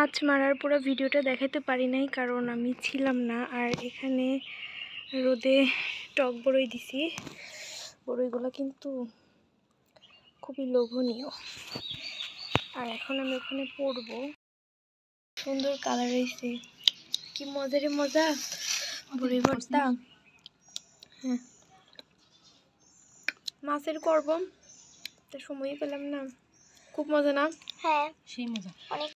মাছ মারার পুরো ভিডিওটা দেখাতে পারি নাই কারণ আমি ছিলাম না আর এখানে রোদে টক বড়ই দিছি। বড়ইগুলো কিন্তু খুবই লোভনীয়। আর এখন আমি ওখানে পড়ব সুন্দর কালার হয়েছে কি মজারে মজা। বড়ই ভর্তা। হ্যাঁ। মাছের করব। তা সময়ই পেলাম না। খুব মজা না? হ্যাঁ। সেই মজা। অনেক